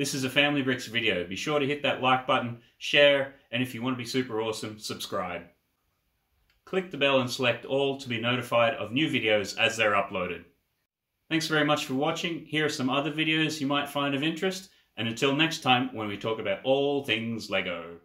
This is a Family Bricks video. Be sure to hit that like button, share, and if you want to be super awesome, subscribe. Click the bell and select all to be notified of new videos as they're uploaded. Thanks very much for watching. Here are some other videos you might find of interest. And until next time, when we talk about all things LEGO.